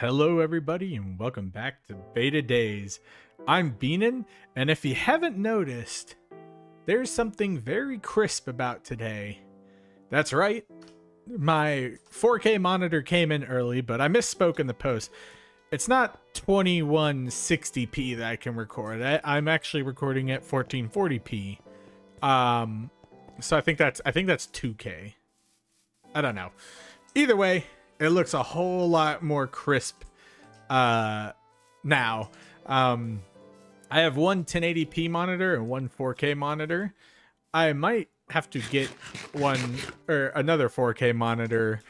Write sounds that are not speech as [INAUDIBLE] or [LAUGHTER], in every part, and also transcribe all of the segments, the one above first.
Hello, everybody, and welcome back to Beta Days. I'm Beanin, and if you haven't noticed, there's something very crisp about today. That's right, my 4K monitor came in early, but I misspoke in the post. It's not 2160p that I can record. I, I'm actually recording at 1440p. Um, so I think that's I think that's 2K. I don't know. Either way, it looks a whole lot more crisp uh now. Um i have one 1080p monitor and one 4k monitor. I might have to get one or another 4k monitor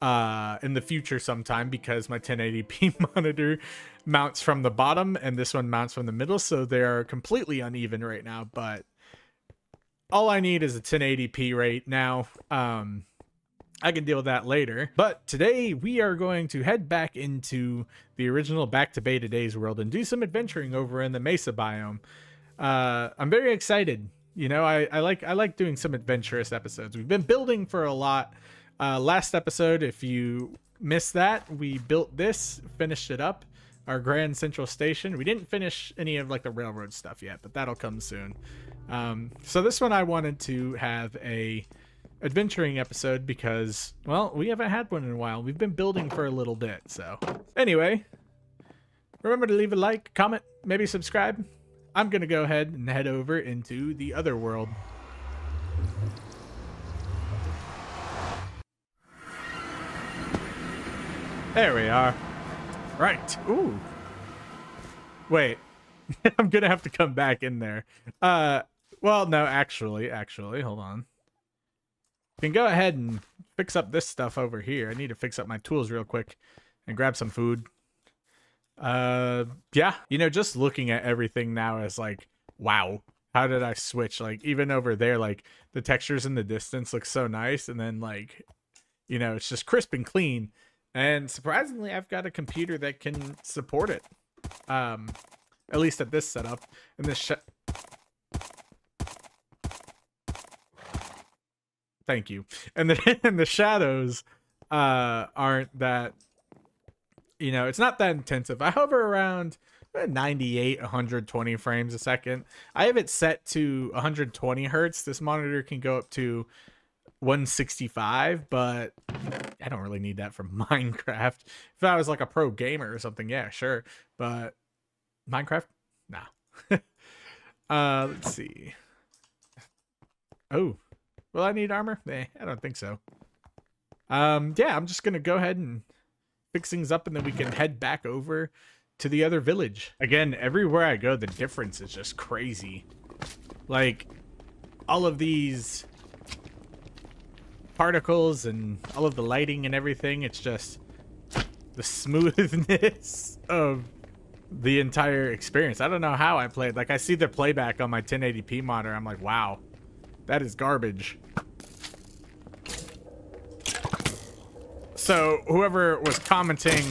uh in the future sometime because my 1080p [LAUGHS] monitor mounts from the bottom and this one mounts from the middle so they are completely uneven right now but all i need is a 1080p rate now. Um I can deal with that later. But today we are going to head back into the original Back to Beta Days world and do some adventuring over in the Mesa biome. Uh, I'm very excited. You know, I, I like I like doing some adventurous episodes. We've been building for a lot. Uh, last episode, if you missed that, we built this, finished it up, our Grand Central Station. We didn't finish any of like the railroad stuff yet, but that'll come soon. Um, so this one I wanted to have a adventuring episode because, well, we haven't had one in a while. We've been building for a little bit, so. Anyway, remember to leave a like, comment, maybe subscribe. I'm going to go ahead and head over into the other world. There we are. Right. Ooh. Wait. [LAUGHS] I'm going to have to come back in there. Uh, well, no, actually, actually, hold on can go ahead and fix up this stuff over here. I need to fix up my tools real quick and grab some food. Uh, yeah, you know, just looking at everything now is like, wow, how did I switch? Like, even over there, like, the textures in the distance look so nice. And then, like, you know, it's just crisp and clean. And surprisingly, I've got a computer that can support it. Um, at least at this setup. And this Thank you. And the [LAUGHS] and the shadows uh aren't that you know, it's not that intensive. I hover around 98 120 frames a second. I have it set to 120 hertz. This monitor can go up to 165, but I don't really need that for [LAUGHS] Minecraft. If I was like a pro gamer or something, yeah, sure. But Minecraft, nah. [LAUGHS] uh, let's see. Oh, Will I need armor? Eh, I don't think so. Um, yeah, I'm just gonna go ahead and fix things up and then we can head back over to the other village. Again, everywhere I go, the difference is just crazy. Like, all of these particles and all of the lighting and everything, it's just the [LAUGHS] smoothness of the entire experience. I don't know how I played. Like, I see the playback on my 1080p monitor. I'm like, wow. That is garbage. So whoever was commenting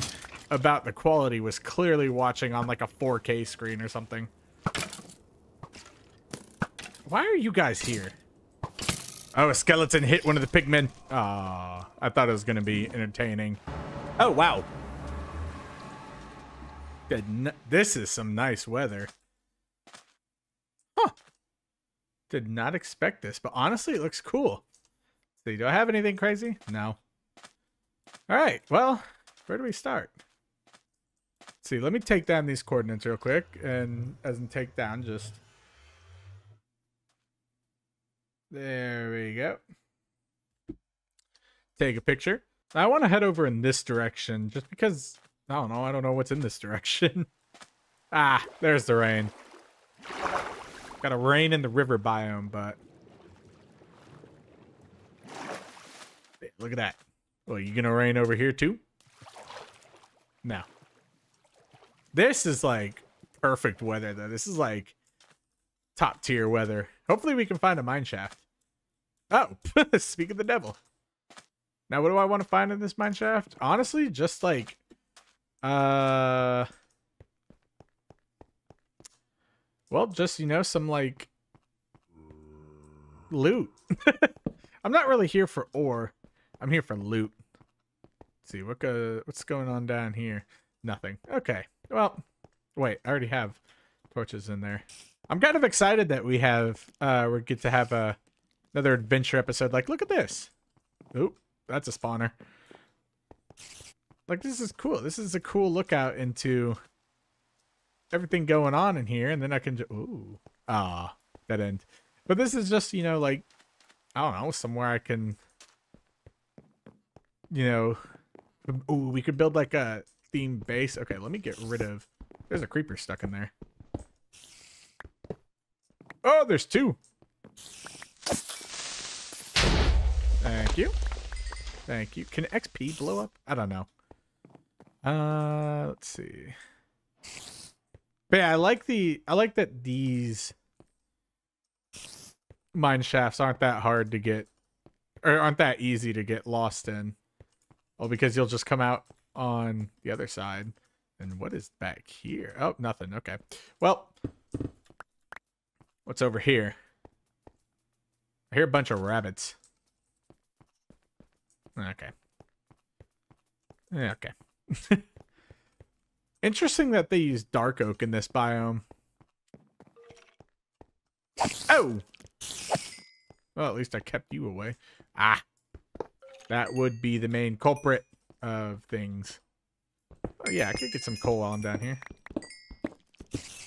about the quality was clearly watching on like a 4K screen or something. Why are you guys here? Oh, a skeleton hit one of the pigmen. Ah, I thought it was going to be entertaining. Oh, wow. This is some nice weather. Huh. Did not expect this, but honestly, it looks cool. see, do I have anything crazy? No. All right, well, where do we start? Let's see, let me take down these coordinates real quick. And as in take down, just... There we go. Take a picture. I want to head over in this direction just because, I don't know, I don't know what's in this [LAUGHS] direction. ah, there's the rain. Got a rain in the river biome, but... Look at that. Well, you gonna rain over here too? No. This is like perfect weather though. This is like top tier weather. Hopefully we can find a mine shaft. Oh, [LAUGHS] speak of the devil. Now what do I want to find in this mine shaft? Honestly, just like uh Well, just, you know, some, like, loot. [LAUGHS] I'm not really here for ore. I'm here for loot. Let's see what go what's going on down here. Nothing. Okay. Well, wait. I already have torches in there. I'm kind of excited that we have uh we get to have a another adventure episode. Like, look at this. Oop, that's a spawner. Like, this is cool. This is a cool lookout into everything going on in here, and then I can just ooh ah that end. But this is just you know like I don't know somewhere I can you know ooh we could build like a theme base. Okay, let me get rid of. There's a creeper stuck in there. Oh, there's two. Thank you. Thank you. Can XP blow up? I don't know. Uh, let's see. But yeah, I like the I like that these mine shafts aren't that hard to get or aren't that easy to get lost in. Well, because you'll just come out on the other side. And what is back here? Oh, nothing. Okay. Well, what's over here? I hear a bunch of rabbits. Okay. Okay. [LAUGHS] Interesting that they use dark oak in this biome. Oh! Well, at least I kept you away. Ah! That would be the main culprit of things. Oh yeah, I could get some coal while I'm down here.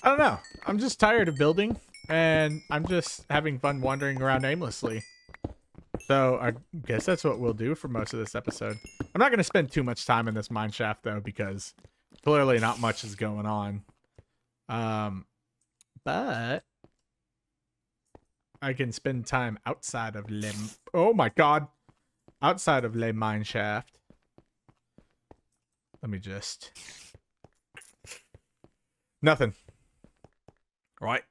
I don't know. I'm just tired of building, and I'm just having fun wandering around aimlessly. So I guess that's what we'll do for most of this episode. I'm not going to spend too much time in this mine shaft, though, because clearly not much is going on. Um, but I can spend time outside of Lem. Oh my god! Outside of Le Mine Shaft. Let me just. Nothing. Right.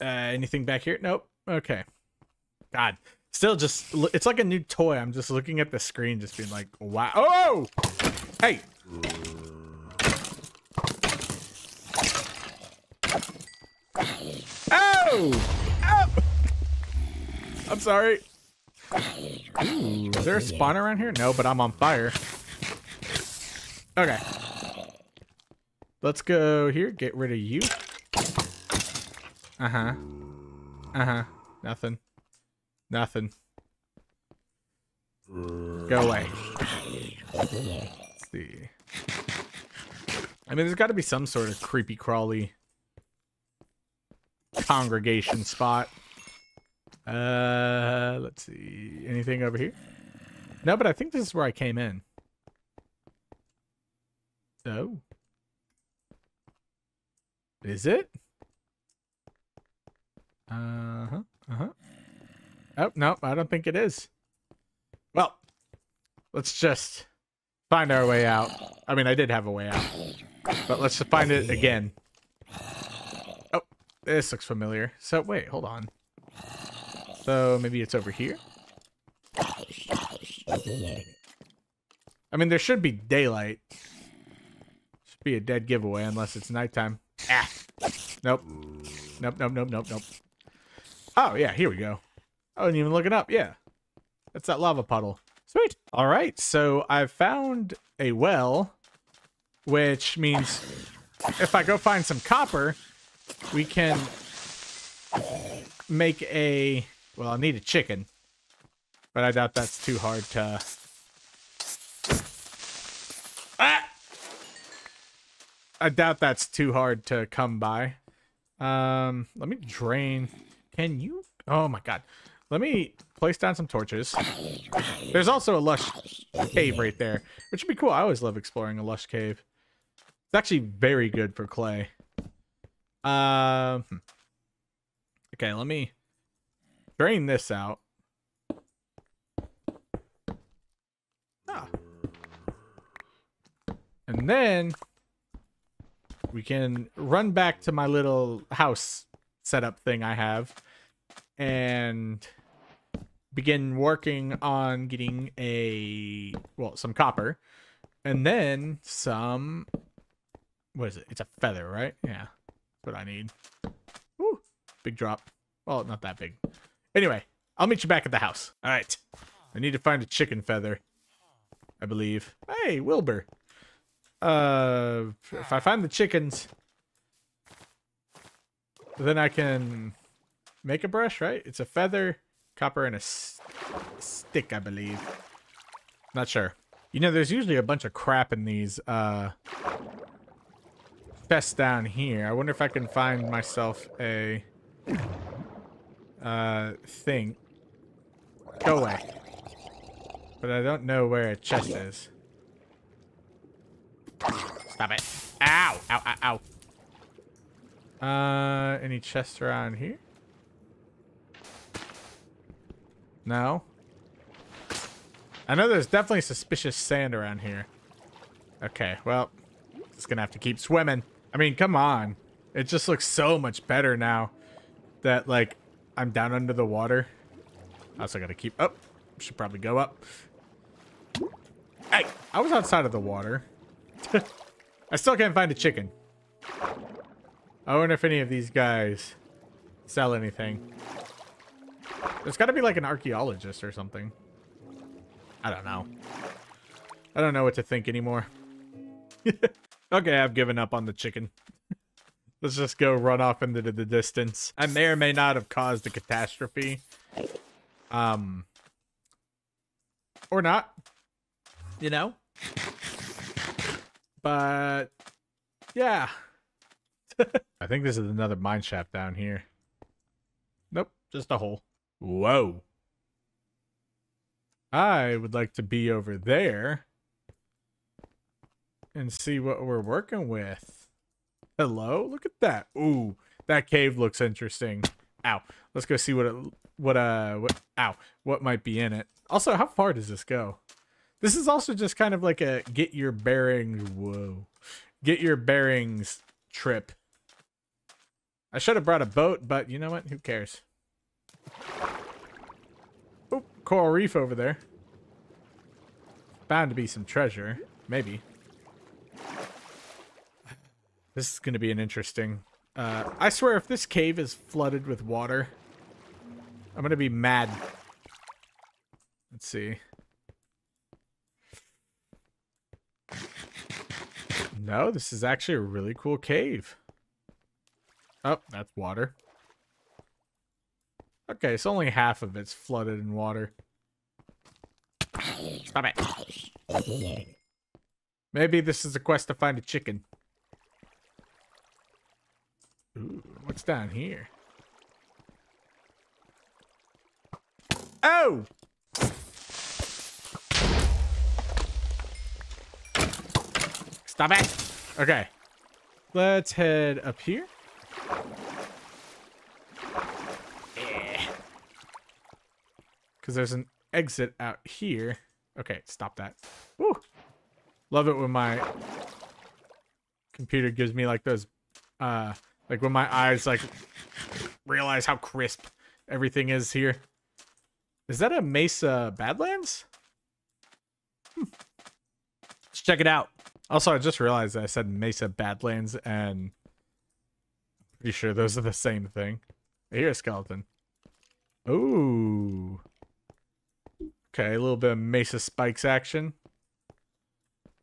Uh, anything back here? Nope. Okay. God. Still just, it's like a new toy. I'm just looking at the screen, just being like, wow. Oh! Hey! Oh! Oh! I'm sorry. Is there a spawn around here? No, but I'm on fire. Okay. Let's go here. Get rid of you. Uh-huh. Uh-huh. Nothing. Nothing. Go away. Let's see. I mean, there's got to be some sort of creepy crawly congregation spot. Uh, let's see. Anything over here? No, but I think this is where I came in. Oh. Is it? Uh-huh. Uh-huh. Oh, no, I don't think it is. Well, let's just find our way out. I mean, I did have a way out. But let's find it again. Oh, this looks familiar. So, wait, hold on. So, maybe it's over here? I mean, there should be daylight. Should be a dead giveaway unless it's nighttime. Ah. Nope. Nope, nope, nope, nope, nope. Oh, yeah, here we go. I wasn't even looking up. Yeah. That's that lava puddle. Sweet. All right, so I've found a well, which means if I go find some copper, we can make a... Well, I'll need a chicken. But I doubt that's too hard to... Ah! I doubt that's too hard to come by. Um, let me drain. Can you? Oh my god. Let me place down some torches. There's also a lush cave right there, which would be cool. I always love exploring a lush cave. It's actually very good for clay. Um, uh, okay, let me drain this out. Ah. And then we can run back to my little house setup thing I have and begin working on getting a well some copper and then some what is it it's a feather right yeah what i need Ooh, big drop well not that big anyway i'll meet you back at the house all right I need to find a chicken feather. I believe. Hey, Wilbur. Uh, if I find the chickens, then I can make a brush, right? It's a feather, copper, and a stick, I believe. Not sure. You know, there's usually a bunch of crap in these uh, chests down here. I wonder if I can find myself a uh, thing. Go away. But I don't know where a chest is. Stop it. Ow! Ow, ow, ow. Uh, any chests around here? No? I know there's definitely suspicious sand around here. Okay, well, just gonna have to keep swimming. I mean, come on. It just looks so much better now that, like, I'm down under the water. I also gotta keep up. Should probably go up. Hey, I was outside of the water. [LAUGHS] I still can't find a chicken. I wonder if any of these guys sell anything. There's got to be like an archaeologist or something. I don't know. I don't know what to think anymore. [LAUGHS] okay, I've given up on the chicken. [LAUGHS] Let's just go run off into the distance. I may or may not have caused a catastrophe. Um, or not. You know? But, yeah. [LAUGHS] I think this is another mine shaft down here. Nope, just a hole. Whoa. I would like to be over there and see what we're working with. Hello? Look at that. Ooh, that cave looks interesting. Ow. Let's go see what it, what uh what ow, what might be in it. Also, how far does this go? This is also just kind of like a get your bearings, whoa. Get your bearings trip. I should have brought a boat, but you know what? Who cares? Oh, coral reef over there. Bound to be some treasure. Maybe. This is going to be an interesting... Uh, I swear if this cave is flooded with water, I'm going to be mad. Let's see. No, this is actually a really cool cave. Oh, that's water. Okay, so only half of it's flooded in water. Stop it. Maybe this is a quest to find a chicken. Ooh, what's down here? Oh! Stop it! Okay. Let's head up here. Because there's an exit out here. Okay, stop that. Woo! Love it when my computer gives me like those, uh, like when my eyes like realize how crisp everything is here. Is that a Mesa Badlands? Hmm. Let's check it out. Also, I just realized I said Mesa Badlands, and pretty sure those are the same thing. I hear a skeleton. Ooh. Okay, a little bit of Mesa Spikes action.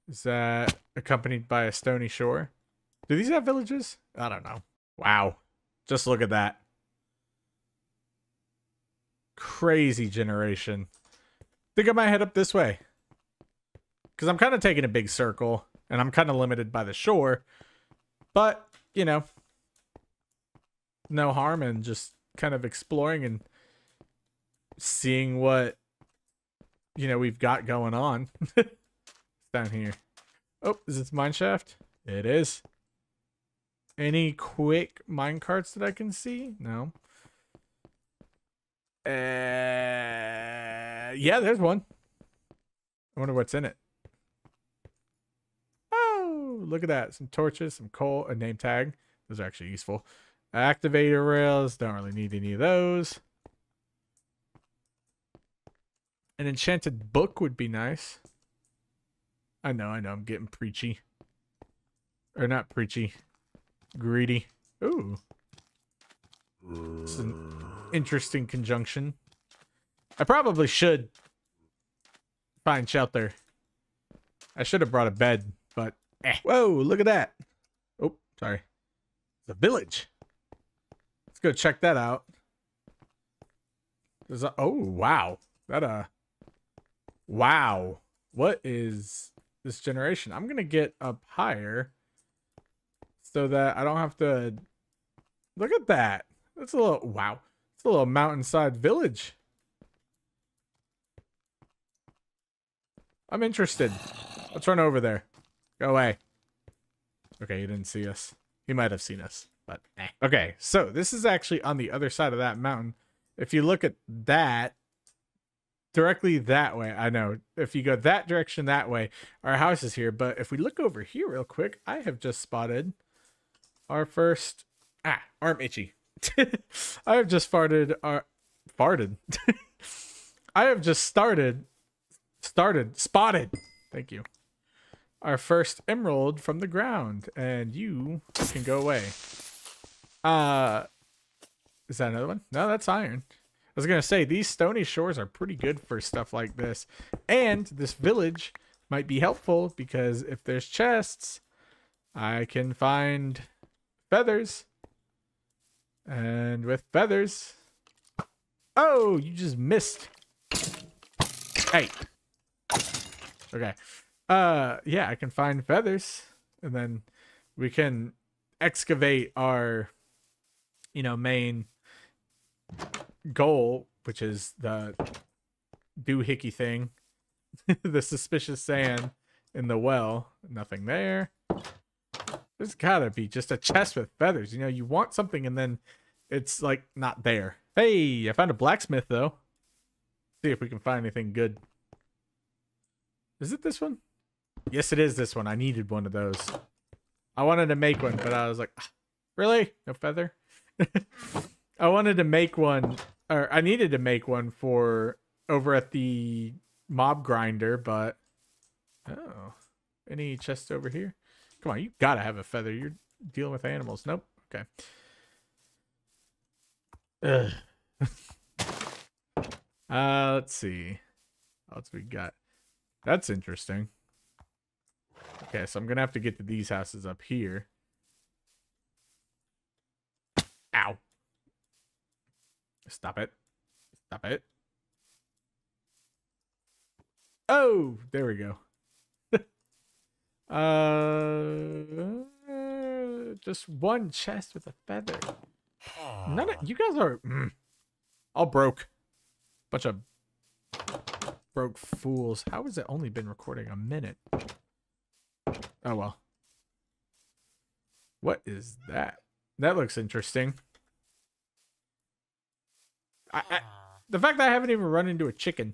Is that accompanied by a stony shore? Do these have villages? I don't know. Wow. Just look at that. Crazy generation. Think I might head up this way. Because I'm kind of taking a big circle and I'm kind of limited by the shore. But, you know, no harm in just kind of exploring and seeing what, you know, we've got going on [LAUGHS] down here. Oh, is this mine shaft? It is. Any quick mine carts that I can see? No. Uh, yeah, there's one. I wonder what's in it. Oh, look at that. Some torches, some coal, a name tag. Those are actually useful. Activator rails. Don't really need any of those. An enchanted book would be nice. I know, I know. I'm getting preachy. Or not preachy. Greedy. Ooh. It's an interesting conjunction. I probably should find shelter. I should have brought a bed, but eh. Whoa, look at that. Oh, sorry. The village. Let's go check that out. There's a, oh, wow. That, uh, wow. What is this generation? I'm going to get up higher so that I don't have to, look at that. That's a little, wow. It's a little mountainside village. I'm interested. Let's run over there. Go away. Okay, he didn't see us. He might have seen us, but eh. Okay, so this is actually on the other side of that mountain. If you look at that, directly that way, I know. If you go that direction that way, our house is here. But if we look over here real quick, I have just spotted our first... Ah, arm itchy. [LAUGHS] I have just farted our... Farted. [LAUGHS] I have just started... Started. Spotted. Thank you our first emerald from the ground, and you can go away. Uh, is that another one? No, that's iron. I was gonna say these stony shores are pretty good for stuff like this, and this village might be helpful because if there's chests, I can find feathers, and with feathers, oh, you just missed. Hey. Okay uh yeah i can find feathers and then we can excavate our you know main goal which is the doohickey thing [LAUGHS] the suspicious sand in the well nothing there there's gotta be just a chest with feathers you know you want something and then it's like not there hey i found a blacksmith though see if we can find anything good is it this one Yes, it is this one. I needed one of those. I wanted to make one, but I was like, ah, really? No feather? [LAUGHS] I wanted to make one, or I needed to make one for over at the mob grinder, but oh, any chests over here? Come on, you gotta have a feather. You're dealing with animals. Nope. Okay. Ugh. [LAUGHS] uh, let's see. What else we got? That's interesting. Okay, so I'm gonna have to get to these houses up here. Ow. Stop it. Stop it. Oh, there we go. [LAUGHS] uh, just one chest with a feather. None of you guys are mm, all broke. Bunch of broke fools. How has it only been recording a minute? Oh well. What is that? That looks interesting. I, the fact that I haven't even run into a chicken.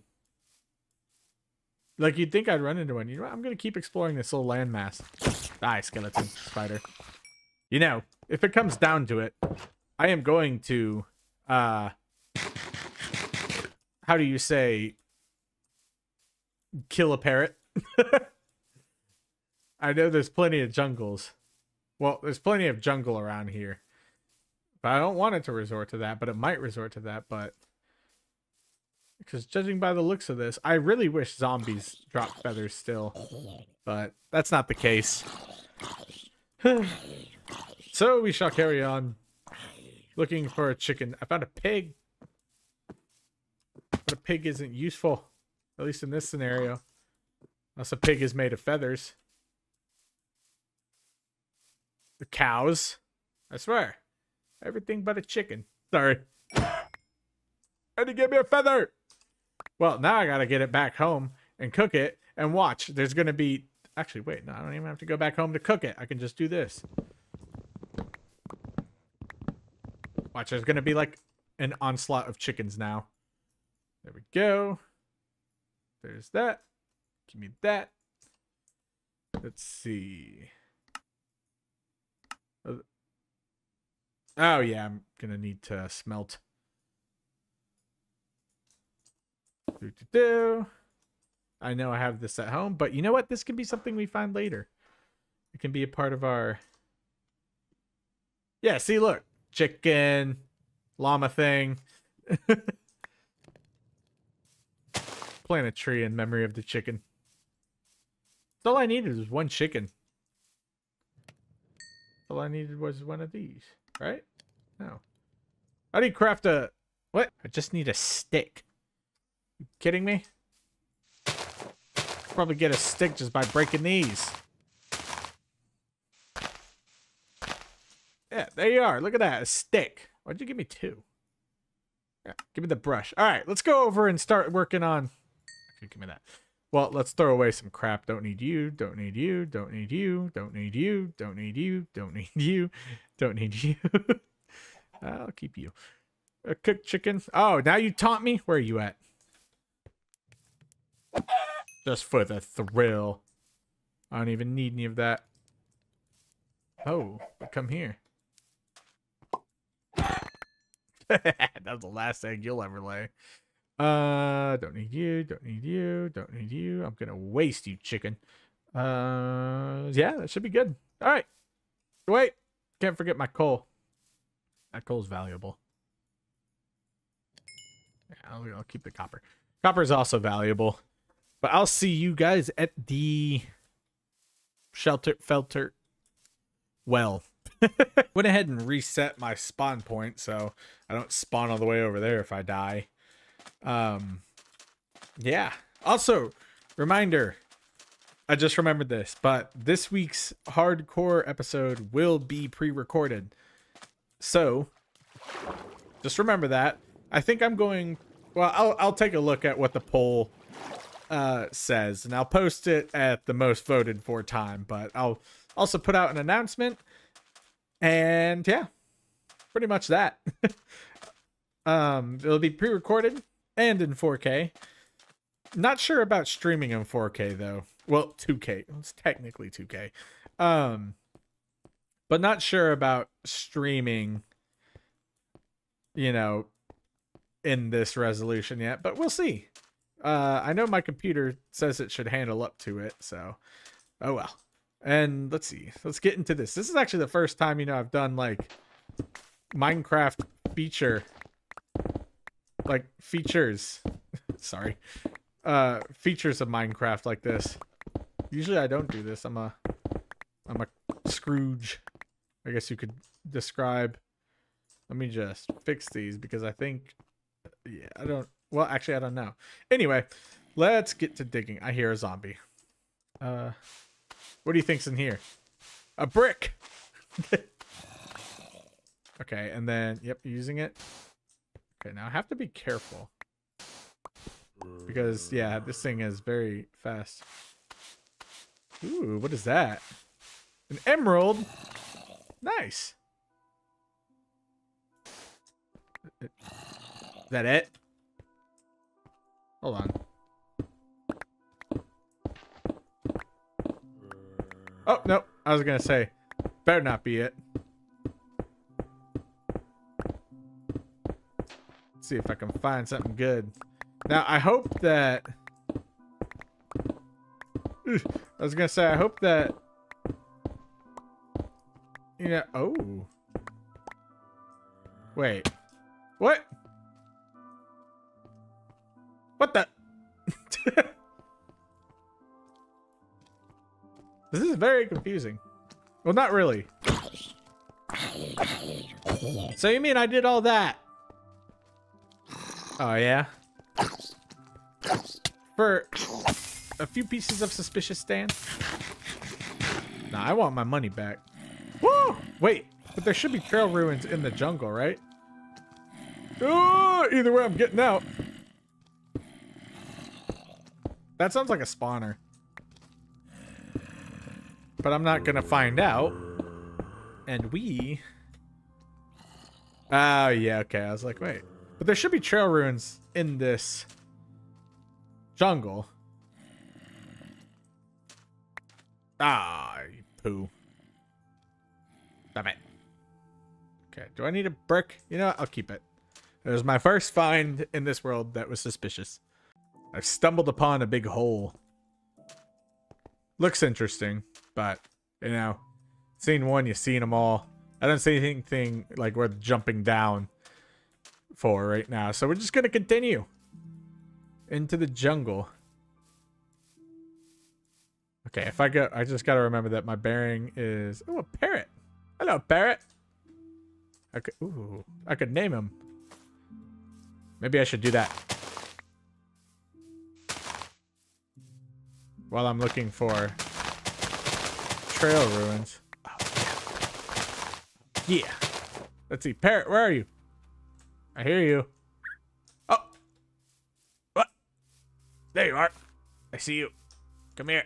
Like you'd think I'd run into one. You know what? I'm gonna keep exploring this little landmass. Die, skeleton spider. You know, if it comes down to it, I am going to uh how do you say kill a parrot? [LAUGHS] I know there's plenty of jungles. Well, there's plenty of jungle around here. But I don't want it to resort to that, but it might resort to that, but because judging by the looks of this, I really wish zombies drop feathers still, but that's not the case. [SIGHS] so we shall carry on looking for a chicken. I found a pig, but a pig isn't useful, at least in this scenario, unless a pig is made of feathers. The cows. I swear. Everything but a chicken. Sorry. And he gave me a feather. Well, now I gotta get it back home and cook it and watch. There's gonna be actually wait, no, I don't even have to go back home to cook it. I can just do this. Watch, there's gonna be like an onslaught of chickens now. There we go. There's that. Give me that. Let's see. Oh yeah, I'm gonna need to smelt. Do, do, do. I know I have this at home, but you know what? This can be something we find later. It can be a part of our. Yeah, see, look, chicken, llama thing. [LAUGHS] plant a tree in memory of the chicken. All I needed was one chicken. All I needed was one of these, right? No. How do you craft a... What? I just need a stick. You kidding me? Probably get a stick just by breaking these. Yeah, there you are. Look at that. A stick. Why'd you give me two? Yeah, give me the brush. All right, let's go over and start working on... Actually, give me that. Well, let's throw away some crap. Don't need you. Don't need you. Don't need you. Don't need you. Don't need you. Don't need you. [LAUGHS] Don't need you. [LAUGHS] I'll keep you. A cooked chicken. Oh, now you taunt me? Where are you at? Just for the thrill. I don't even need any of that. Oh, come here. [LAUGHS] That's the last egg you'll ever lay. Uh, don't need you, don't need you, don't need you. I'm gonna waste you, chicken. Uh, yeah, that should be good. All right. Wait, can't forget my coal. That coal's valuable. Yeah, I'll, I'll keep the copper. Copper is also valuable. But I'll see you guys at the shelter felter well. [LAUGHS] Went ahead and reset my spawn point so I don't spawn all the way over there if I die. Um yeah. Also, reminder, I just remembered this, but this week's hardcore episode will be pre-recorded. So, just remember that. I think I'm going well, I'll I'll take a look at what the poll uh, says, and I'll post it at the most voted for time. But I'll also put out an announcement, and yeah, pretty much that. [LAUGHS] um, it'll be pre-recorded and in 4K. Not sure about streaming in 4K though. Well, 2K. It's technically 2K. Um, but not sure about streaming. You know, in this resolution yet, but we'll see. Uh, I know my computer says it should handle up to it, so oh well. And let's see. Let's get into this. This is actually the first time, you know, I've done like Minecraft feature like features. [LAUGHS] Sorry. Uh features of Minecraft like this. Usually I don't do this. I'm a I'm a Scrooge. I guess you could describe. Let me just fix these because I think yeah, I don't well, actually, I don't know. Anyway, let's get to digging. I hear a zombie. Uh, what do you think's in here? A brick. [LAUGHS] okay, and then, yep, using it. Okay, now I have to be careful. Because, yeah, this thing is very fast. Ooh, what is that? An emerald? Nice. Is that it? Hold on. Oh, no. I was going to say, better not be it. See if I can find something good. Now, I hope that... I was going to say, I hope that... You know... Oh. Wait. What? What the? [LAUGHS] this is very confusing. Well, not really. So you mean I did all that? Oh, yeah? For a few pieces of suspicious sand? Nah, I want my money back. Woo! Wait, but there should be trail ruins in the jungle, right? Oh, either way, I'm getting out. That sounds like a spawner. But I'm not gonna find out. And we... Oh, yeah, okay. I was like, wait. But there should be trail ruins in this jungle. Ah, poo. Damn it. Okay, do I need a brick? You know what? I'll keep it. It was my first find in this world that was suspicious. I've stumbled upon a big hole. Looks interesting, but, you know, seen one, you've seen them all. I don't see anything like worth jumping down for right now, so we're just going to continue. into the jungle. Okay, if I go, I just got to remember that my bearing is... Oh, a parrot. Hello, parrot. I could, ooh, I could name him. Maybe I should do that. While I'm looking for trail ruins. Oh, yeah. yeah. Let's see. Parrot, where are you? I hear you. Oh. What? There you are. I see you. Come here.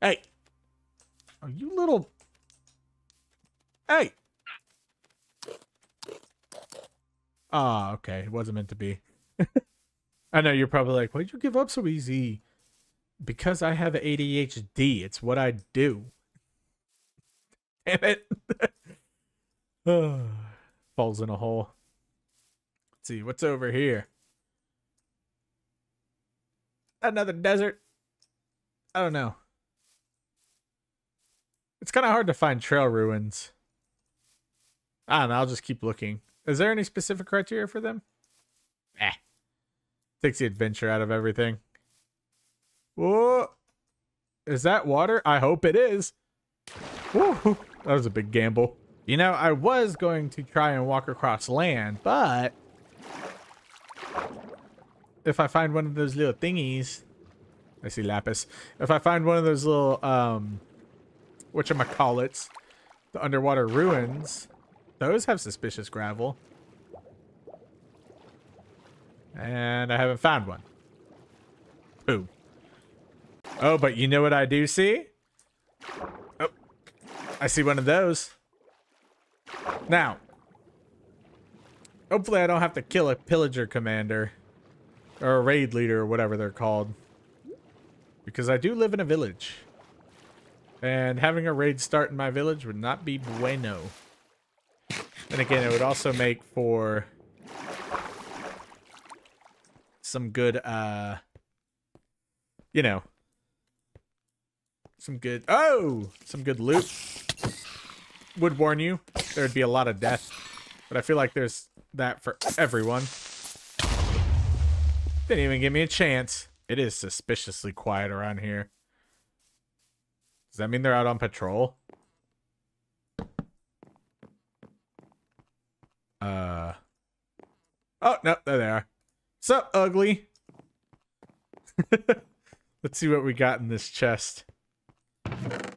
Hey. Are you little... Hey. Ah, oh, okay. It wasn't meant to be. [LAUGHS] I know you're probably like, why'd you give up so easy? Because I have ADHD. It's what I do. [LAUGHS] Damn it. [LAUGHS] [SIGHS] Falls in a hole. Let's see, what's over here? Another desert? I don't know. It's kind of hard to find trail ruins. I don't know. I'll just keep looking. Is there any specific criteria for them? Eh. Takes the adventure out of everything. Whoa. Is that water? I hope it is. Whoa. That was a big gamble. You know, I was going to try and walk across land, but if I find one of those little thingies, I see lapis. If I find one of those little, um, whatchamacallits, the underwater ruins, those have suspicious gravel. And I haven't found one. Pooh. Oh, but you know what I do see? Oh, I see one of those. Now, hopefully I don't have to kill a pillager commander or a raid leader or whatever they're called. Because I do live in a village. And having a raid start in my village would not be bueno. And again, it would also make for some good, uh, you know, some good, oh, some good loot. Would warn you, there'd be a lot of death. But I feel like there's that for everyone. Didn't even give me a chance. It is suspiciously quiet around here. Does that mean they're out on patrol? Uh. Oh, no, there they are. Sup, ugly? [LAUGHS] Let's see what we got in this chest. A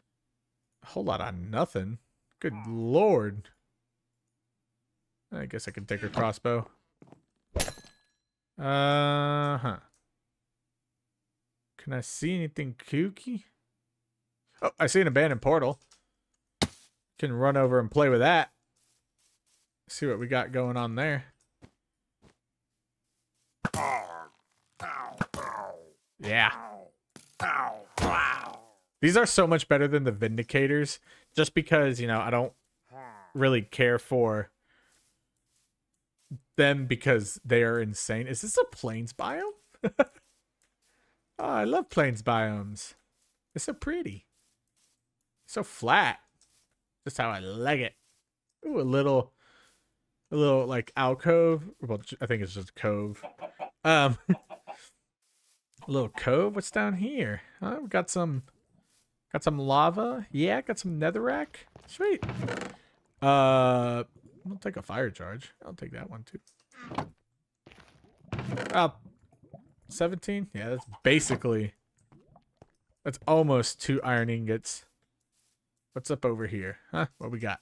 whole lot of nothing. Good lord. I guess I can take her crossbow. Uh-huh. Can I see anything kooky? Oh, I see an abandoned portal. Can run over and play with that. See what we got going on there. Yeah. These are so much better than the Vindicators, just because, you know, I don't really care for them because they are insane. Is this a plains biome? [LAUGHS] oh, I love plains biomes. It's so pretty. So flat. Just how I like it. Ooh, a little, a little like alcove. Well, I think it's just cove. Um, [LAUGHS] a little cove. What's down here? We got some, got some lava. Yeah, got some netherrack. Sweet. Uh, I'll take a fire charge. I'll take that one too. Oh, 17? Yeah, that's basically... That's almost two iron ingots. What's up over here? Huh? What we got?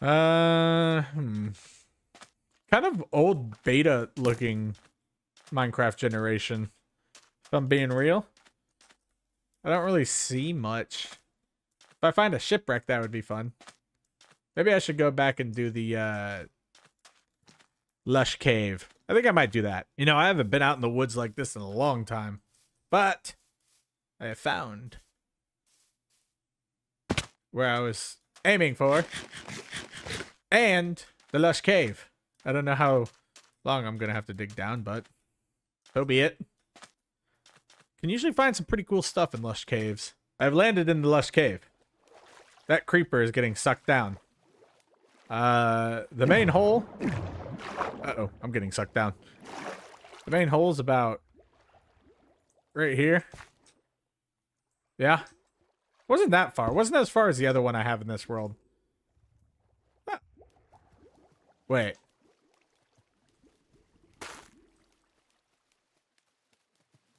Uh, hmm. Kind of old beta looking Minecraft generation. If I'm being real. I don't really see much. If I find a shipwreck, that would be fun. Maybe I should go back and do the uh, Lush Cave. I think I might do that. You know, I haven't been out in the woods like this in a long time. But I have found where I was aiming for. And the Lush Cave. I don't know how long I'm going to have to dig down, but so be it. Can usually find some pretty cool stuff in Lush Caves. I've landed in the Lush Cave. That creeper is getting sucked down. Uh, the main hole. Uh-oh, I'm getting sucked down. The main hole's about right here. Yeah. Wasn't that far. Wasn't as far as the other one I have in this world. Ah. Wait.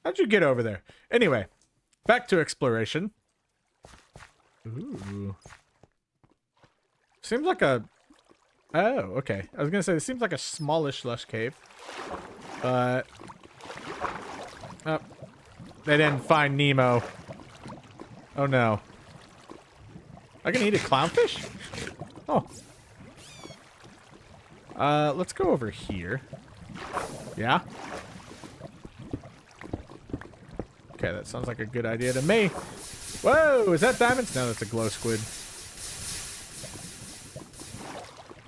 How'd you get over there? Anyway, back to exploration. Ooh. Seems like a... Oh, okay. I was gonna say, it seems like a smallish lush cave. But... Oh. They didn't find Nemo. Oh no. I can eat a clownfish? Oh. Uh, let's go over here. Yeah? Okay, that sounds like a good idea to me. Whoa, is that diamonds? No, that's a glow squid.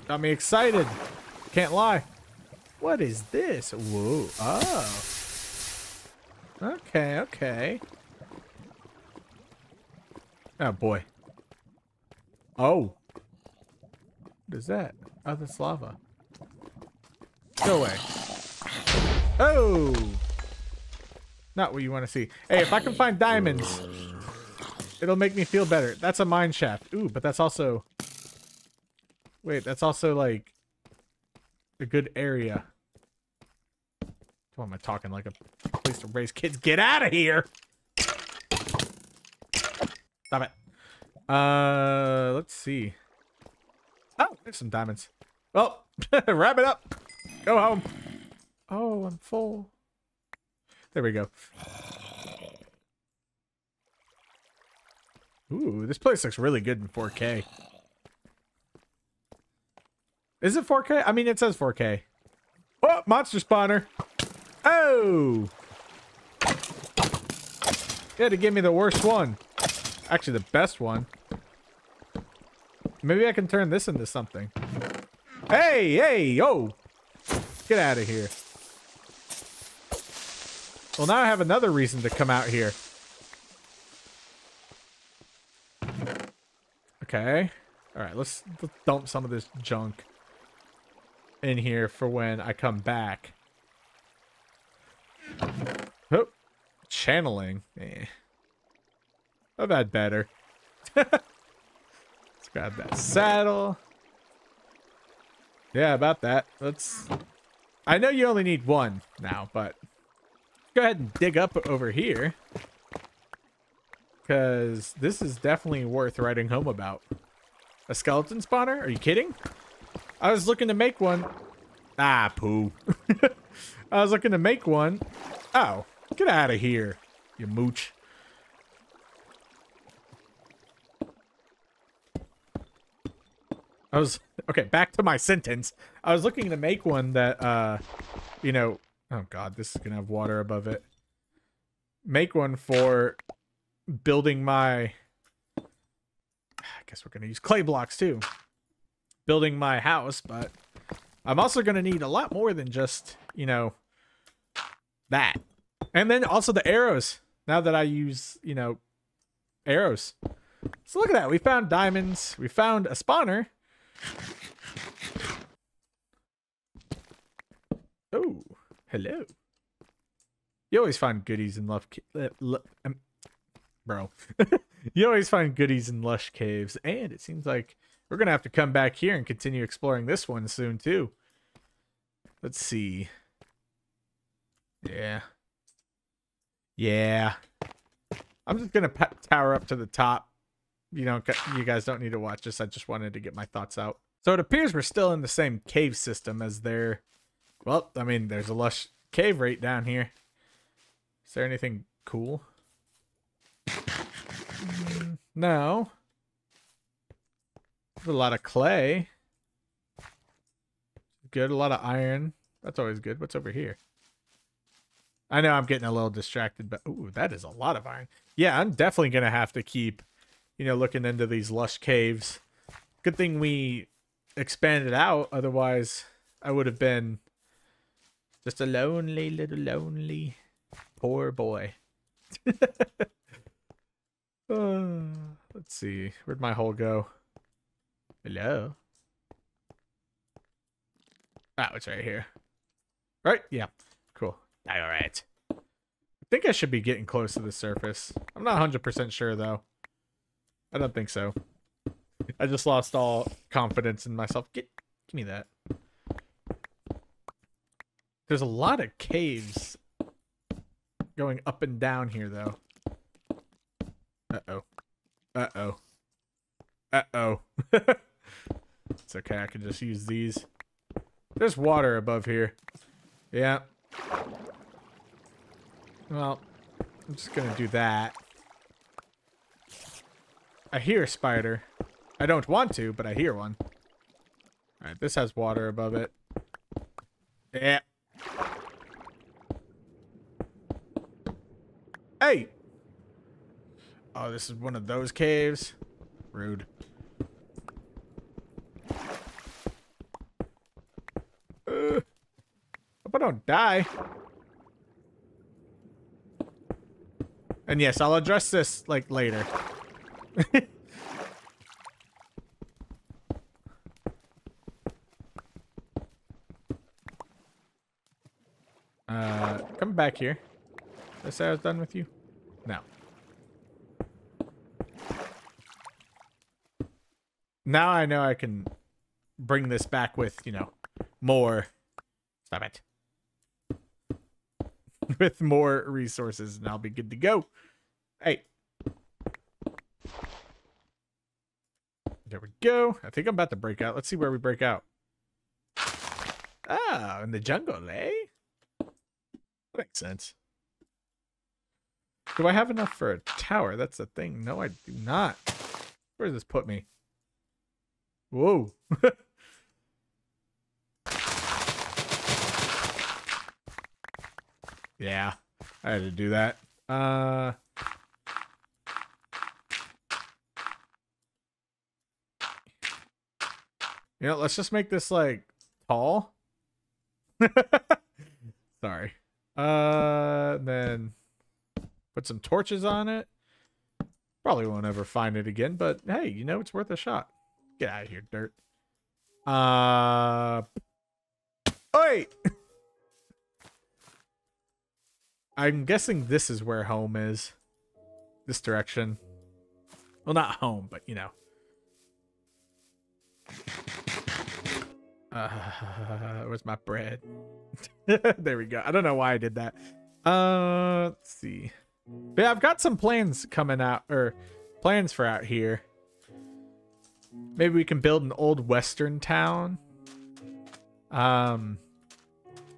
Got me excited. Can't lie. What is this? Whoa. Oh. Okay, okay. Oh, boy. Oh. What is that? Oh, that's lava. Go away. Oh! Not what you want to see. Hey, if I can find diamonds, it'll make me feel better. That's a mine shaft. Ooh, but that's also... Wait, that's also, like, a good area. Why am I talking like a place to raise kids? Get out of here! Stop it. Uh, let's see. Oh, there's some diamonds. Well, [LAUGHS] wrap it up. Go home. Oh, I'm full. There we go. Ooh, this place looks really good in 4K. Is it 4K? I mean, it says 4K. Oh, monster spawner. Oh! Had to give me the worst one. Actually, the best one. Maybe I can turn this into something. Hey, hey, yo! Get out of here. Well, now I have another reason to come out here. Okay. All right, let's, let's dump some of this junk in here for when I come back. Oh, channeling. Eh. I've had better. [LAUGHS] let's grab that saddle. Yeah, about that. Let's... I know you only need one now, but go ahead and dig up over here. Because this is definitely worth writing home about. A skeleton spawner? Are you kidding? I was looking to make one. Ah, poo. [LAUGHS] I was looking to make one. Oh, get out of here, you mooch. I was okay. Back to my sentence. I was looking to make one that, uh, you know, oh god, this is gonna have water above it. Make one for building my. I guess we're gonna use clay blocks too. Building my house, but I'm also gonna need a lot more than just you know that, and then also the arrows. Now that I use you know arrows. So look at that. We found diamonds. We found a spawner. Oh, hello. You always find goodies in uh, um, bro. [LAUGHS] you always find goodies in lush caves, and it seems like we're gonna have to come back here and continue exploring this one soon too. Let's see. Yeah. Yeah. I'm just gonna tower up to the top you know, you guys don't need to watch this. I just wanted to get my thoughts out. So it appears we're still in the same cave system as there. Well, I mean, there's a lush cave right down here. Is there anything cool? Mm, no. There's a lot of clay. Good, a lot of iron. That's always good. What's over here? I know I'm getting a little distracted, but ooh, that is a lot of iron. Yeah, I'm definitely going to have to keep you know, looking into these lush caves. Good thing we expanded out, otherwise I would have been just a lonely little lonely poor boy. uh, [LAUGHS] let's see, where'd my hole go? Hello. Oh, it's right here. Right? Yeah. Cool. All right. I think I should be getting close to the surface. I'm not 100% sure, though. I don't think so. I just lost all confidence in myself. Get, give me that. There's a lot of caves going up and down here, though. Uh-oh. Uh-oh. Uh-oh. [LAUGHS] it's okay, I can just use these. There's water above here. Yeah. Well, I'm just gonna do that. I hear a spider. I don't want to, but I hear one. Alright, this has water above it. Yeah. Hey! Oh, this is one of those caves. Rude. Uh, hope I don't die. And yes, I'll address this, like, later. [LAUGHS] uh, come back here. Did I say I was done with you? No. Now I know I can bring this back with, you know, more. Stop it. [LAUGHS] with more resources, and I'll be good to go. Hey. There we go. I think I'm about to break out. Let's see where we break out. Ah, in the jungle, eh? That makes sense. Do I have enough for a tower? That's the thing. No, I do not. Where does this put me? Whoa. [LAUGHS] yeah, I had to do that. Uh... You know, let's just make this like tall. [LAUGHS] Sorry. Uh, then put some torches on it. Probably won't ever find it again, but hey, you know, it's worth a shot. Get out of here, dirt. Uh, oi! I'm guessing this is where home is. This direction. Well, not home, but you know. Uh, [LAUGHS] where's my bread? [LAUGHS] there we go. I don't know why I did that. Uh, let's see. But yeah, I've got some plans coming out, or plans for out here. Maybe we can build an old western town. Um,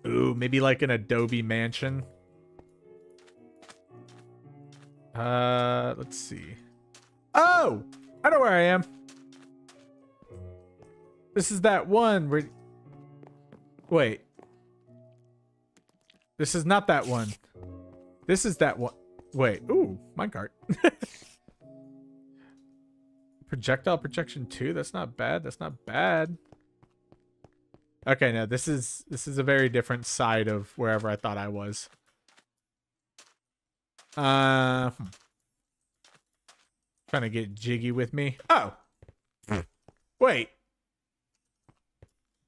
ooh, maybe like an Adobe mansion. Uh, let's see. Oh, I know where I am. This is that one where... Wait. This is not that one. This is that one. Wait. Ooh, minecart. [LAUGHS] Projectile protection 2? That's not bad. That's not bad. Okay, no, this is this is a very different side of wherever I thought I was. Uh, hmm. trying to get jiggy with me. Oh, wait.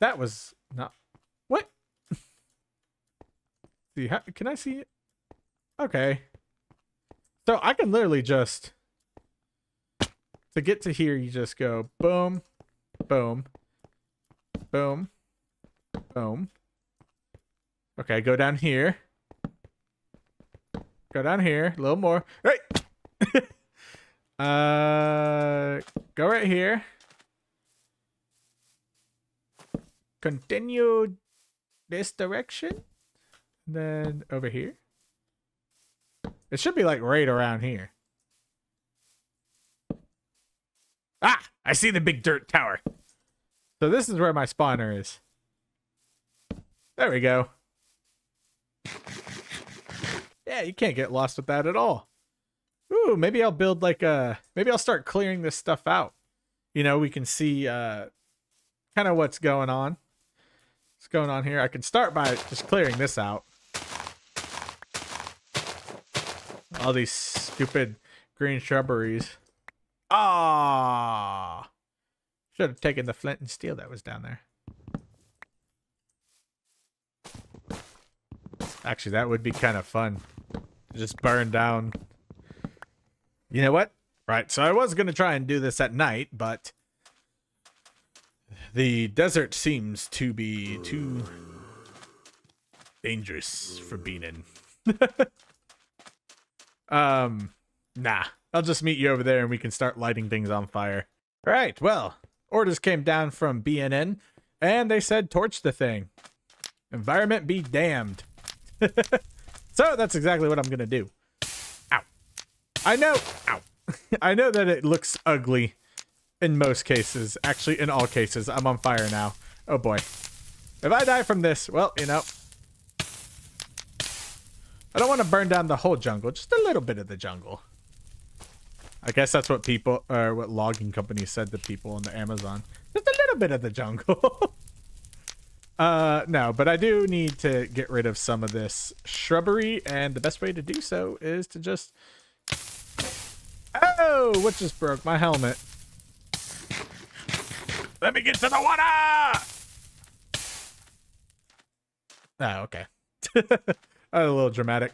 That was not what? [LAUGHS] see, how, can I see it? Okay. So I can literally just to get to here. You just go boom, boom, boom, boom. Okay, go down here. Go down here, a little more. Right. [LAUGHS] uh, go right here. continue this direction. Then over here. It should be like right around here. Ah! I see the big dirt tower. So this is where my spawner is. There we go. Yeah, you can't get lost with that at all. Ooh, maybe I'll build like a... Maybe I'll start clearing this stuff out. You know, we can see uh, kind of what's going on. What's going on here? I can start by just clearing this out. All these stupid green shrubberies. Ah! Should have taken the flint and steel that was down there. Actually, that would be kind of fun. Just burn down. You know what? Right, so I was going to try and do this at night, but the desert seems to be too dangerous for being in. [LAUGHS] um, nah. I'll just meet you over there and we can start lighting things on fire. All right, well, orders came down from BNN and they said torch the thing. Environment be damned. [LAUGHS] so that's exactly what I'm going to do. Ow. I know. Ow. [LAUGHS] I know that it looks ugly in most cases. Actually, in all cases. I'm on fire now. Oh boy. If I die from this, well, you know. I don't want to burn down the whole jungle, just a little bit of the jungle. I guess that's what people, or what logging companies said to people in the Amazon. Just a little bit of the jungle. [LAUGHS] uh, no, but I do need to get rid of some of this shrubbery, and the best way to do so is to just... Oh, what just broke? My helmet. Let me get to the water! Oh, okay. [LAUGHS] a little dramatic.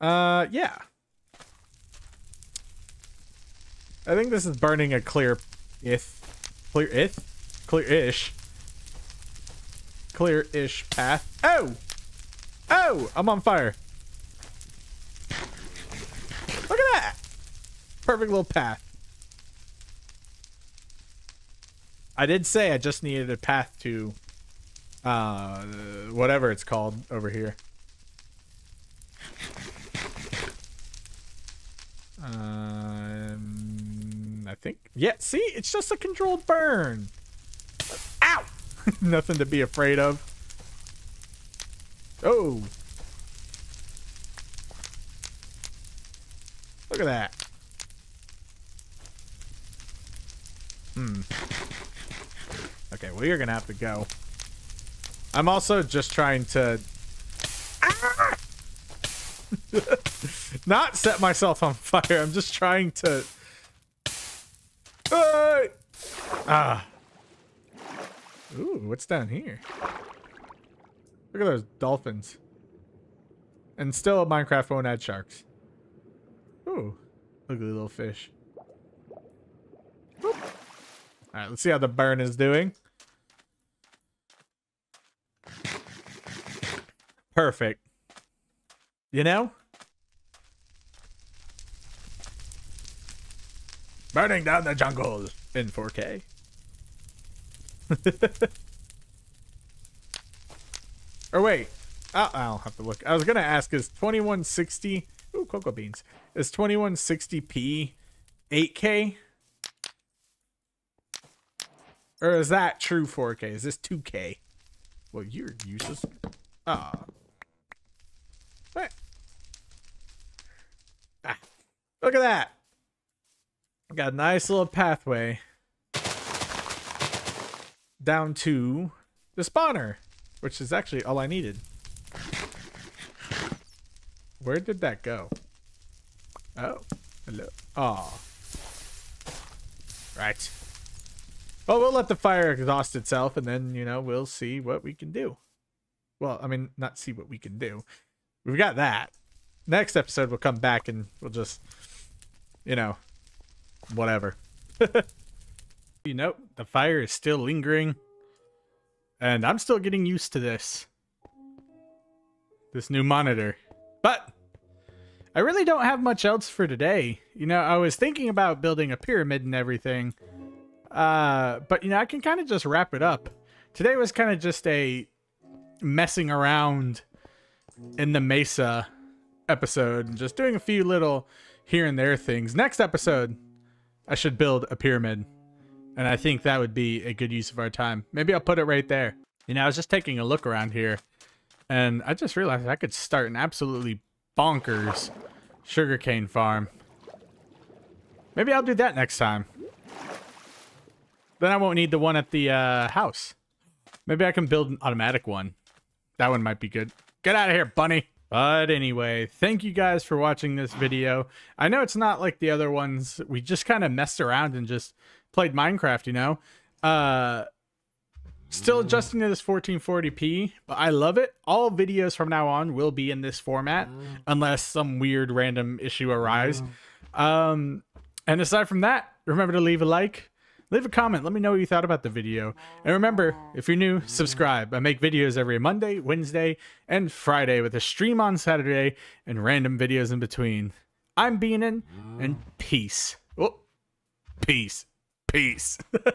Uh, yeah. I think this is burning a clear if clear if clear-ish clear-ish path. Oh! Oh! I'm on fire. Look at that! Perfect little path. I did say I just needed a path to uh whatever it's called over here. Um, I think. Yeah, see? It's just a controlled burn. Ow! [LAUGHS] Nothing to be afraid of. Oh. Look at that. Hmm. Okay, well, you're going to have to go. I'm also just trying to... [LAUGHS] Not set myself on fire. I'm just trying to... ah. Ooh, what's down here? Look at those dolphins. And still Minecraft won't add sharks. Ooh, ugly little fish. Alright, let's see how the burn is doing. Perfect. You know? Burning down the jungle in 4K. [LAUGHS] or wait, I'll, I'll, have to look. I was gonna ask: Is 2160? Ooh, cocoa beans. Is 2160p 8K? Or is that true 4K? Is this 2K? Well, you're useless. Ah. What? Ah. Look at that. Got a nice little pathway down to the spawner, which is actually all I needed. Where did that go? Oh, hello. Oh. Right. Well, we'll let the fire exhaust itself, and then, you know, we'll see what we can do. Well, I mean, not see what we can do. We've got that. Next episode, we'll come back and we'll just, you know, whatever. [LAUGHS] you know, the fire is still lingering. And I'm still getting used to this. This new monitor. But I really don't have much else for today. You know, I was thinking about building a pyramid and everything. Uh, but, you know, I can kind of just wrap it up. Today was kind of just a messing around in the Mesa episode. Just doing a few little here and there things. Next episode, I should build a pyramid. And I think that would be a good use of our time. Maybe I'll put it right there. You know, I was just taking a look around here. And I just realized I could start an absolutely bonkers sugarcane farm. Maybe I'll do that next time. Then I won't need the one at the uh, house. Maybe I can build an automatic one. That one might be good. Get out of here, bunny. But anyway, thank you guys for watching this video. I know it's not like the other ones. We just kind of messed around and just played Minecraft, you know? Uh, Still adjusting to this 1440p, but I love it. All videos from now on will be in this format unless some weird random issue arise. Um, and aside from that, remember to leave a like, leave a comment. Let me know what you thought about the video. And remember, if you're new, subscribe. I make videos every Monday, Wednesday, and Friday with a stream on Saturday and random videos in between. I'm Beanin, and peace. Oh, peace. Peace. [LAUGHS]